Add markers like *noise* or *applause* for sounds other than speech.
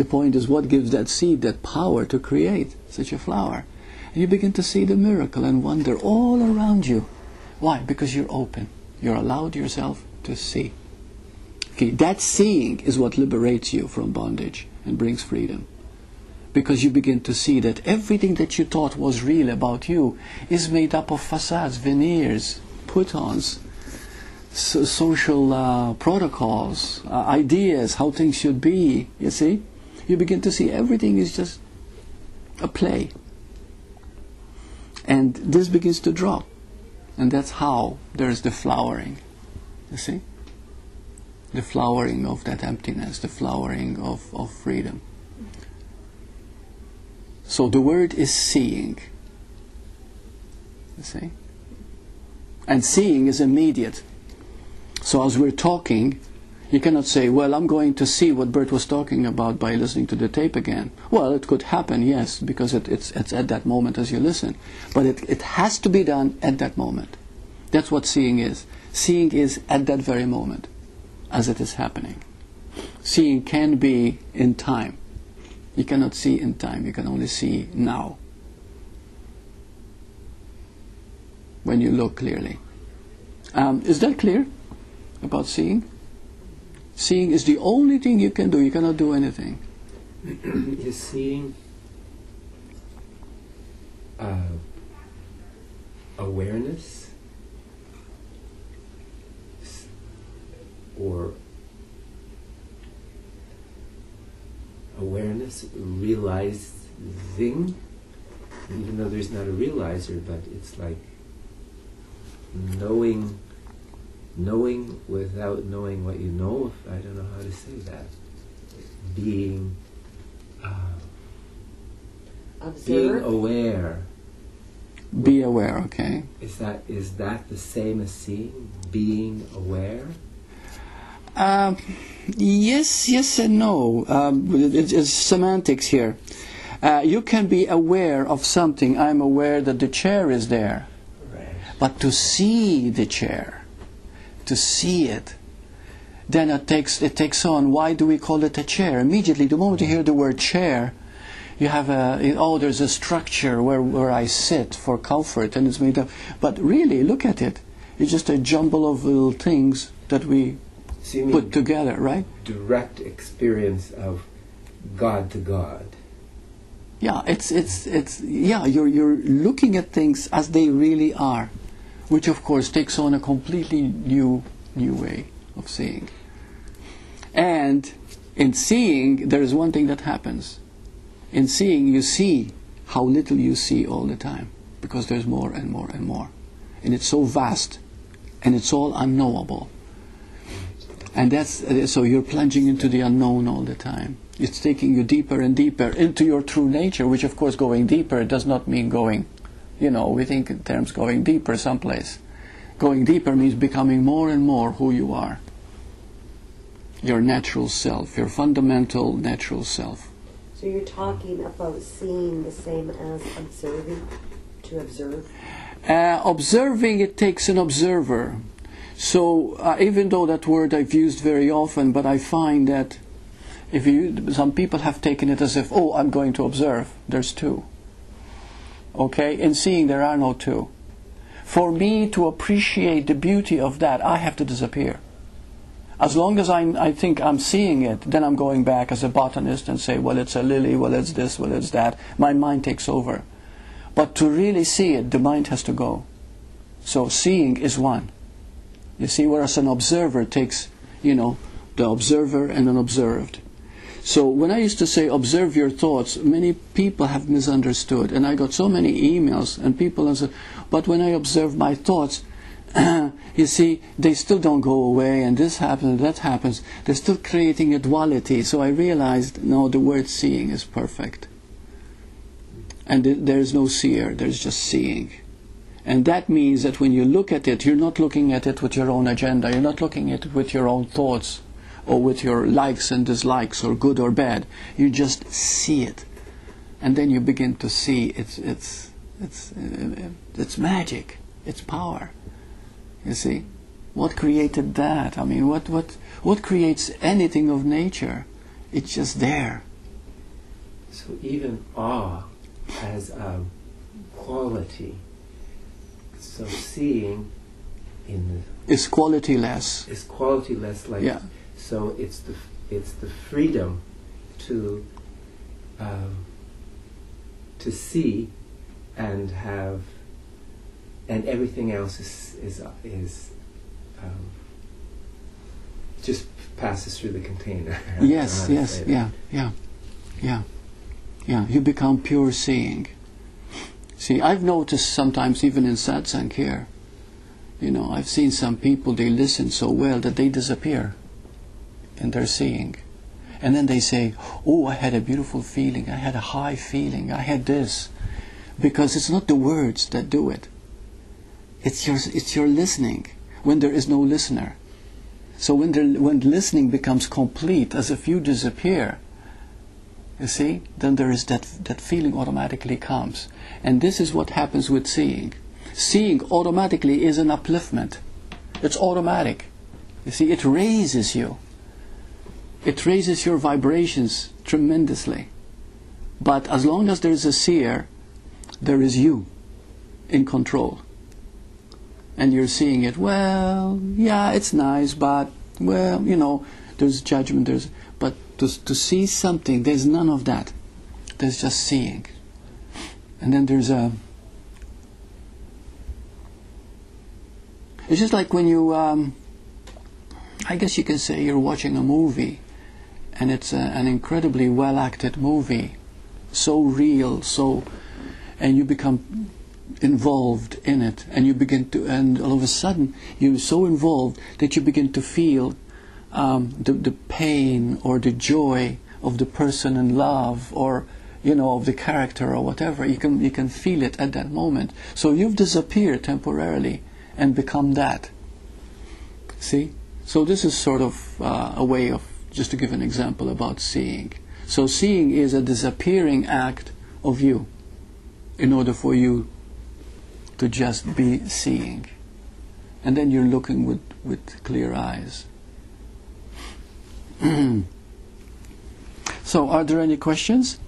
The point is what gives that seed that power to create such a flower. And you begin to see the miracle and wonder all around you. Why? Because you're open. You're allowed yourself to see. Okay, that seeing is what liberates you from bondage and brings freedom. Because you begin to see that everything that you thought was real about you is made up of facades, veneers, put ons, so social uh, protocols, uh, ideas, how things should be. You see? You begin to see everything is just a play. And this begins to drop. And that's how there's the flowering. You see? The flowering of that emptiness, the flowering of, of freedom. So the word is seeing. You see? And seeing is immediate. So as we're talking, you cannot say, well, I'm going to see what Burt was talking about by listening to the tape again. Well, it could happen, yes, because it, it's, it's at that moment as you listen. But it, it has to be done at that moment. That's what seeing is. Seeing is at that very moment, as it is happening. Seeing can be in time. You cannot see in time, you can only see now. When you look clearly. Um, is that clear about seeing? Seeing is the only thing you can do. You cannot do anything. *clears throat* is seeing uh, awareness or awareness realizing even though there's not a realizer but it's like knowing knowing without knowing what you know if I don't know how to say that being uh, being aware Be aware, okay? is that is that the same as seeing being aware Um, yes, yes, and no. Um, it- it's semantics here. Uh, you can be aware of something. I'm aware that the chair is there. right But to see the chair, to see it, then it takes it takes on. Why do we call it a chair? Immediately, the moment you hear the word chair, you have a oh, there's a structure where where I sit for comfort, and it's made up. But really, look at it. It's just a jumble of little things that we put together, right? direct experience of God to God Yeah, it's it's it's yeah. You're you're looking at things as they really are, which of course takes on a completely new new way of seeing. And in seeing, there is one thing that happens. In seeing, you see how little you see all the time, because there's more and more and more, and it's so vast, and it's all unknowable. And that's so you're plunging into the unknown all the time. It's taking you deeper and deeper into your true nature, which of course going deeper does not mean going, you know, we think in terms going deeper someplace. Going deeper means becoming more and more who you are. Your natural self, your fundamental natural self. So you're talking about seeing the same as observing, to observe. Uh, observing, it takes an observer. So uh, even though that word I've used very often, but I find that if you, some people have taken it as if, oh, I'm going to observe. There's two. Okay, in seeing there are no two. For me to appreciate the beauty of that, I have to disappear. As long as I'm, I think I'm seeing it, then I'm going back as a botanist and say, well, it's a lily, well, it's this, well, it's that. My mind takes over. But to really see it, the mind has to go. So seeing is one. You see, whereas an observer takes, you know, the observer and an observed. So when I used to say observe your thoughts, many people have misunderstood, and I got so many emails and people said, but when I observe my thoughts, *clears throat* you see, they still don't go away, and this happens, and that happens. They're still creating a duality. So I realized, no, the word seeing is perfect. And th- there's no seer, there's just seeing. And that means that when you look at it, you're not looking at it with your own agenda, you're not looking at it with your own thoughts or with your likes and dislikes or good or bad. You just see it. And then you begin to see it's, it's, it's, uh, it's magic, it's power. You see? What created that? I mean, what, what, what creates anything of nature? It's just there. So even awe has a quality. So seeing in It's qualityless. the is quality less like Yeah. So it's the it's the freedom to um, to see and have and everything else is is is um, just passes through the container. I don't know Yes, yes, yeah, yeah, yeah, yeah. You become pure seeing. See, I've noticed sometimes, even in satsang here, you know, I've seen some people, they listen so well that they disappear in their seeing. And then they say, Oh, I had a beautiful feeling, I had a high feeling, I had this. Because it's not the words that do it, it's your, it's your listening when there is no listener. So when, there, when listening becomes complete, as if you disappear, you see, then there is that, that feeling automatically comes. And this is what happens with seeing. Seeing automatically is an upliftment. It's automatic. You see, it raises you. It raises your vibrations tremendously. But as long as there is a seer, there is you in control. And you're seeing it, well, yeah, it's nice, but, well, you know, there's judgment, there's, but to, to see something, there's none of that. There's just seeing. And then there's a. It's just like when you, um, I guess you can say you're watching a movie, and it's a, an incredibly well acted movie, so real, so, and you become involved in it, and you begin to, and all of a sudden you're so involved that you begin to feel um, the, the pain or the joy of the person in love or you know of the character or whatever. You can you can feel it at that moment. So you've disappeared temporarily and become that. See? So this is sort of uh, a way of just to give an example about seeing. So seeing is a disappearing act of you in order for you to just be seeing. And then you're looking with, with clear eyes. *clears throat* So, are there any questions?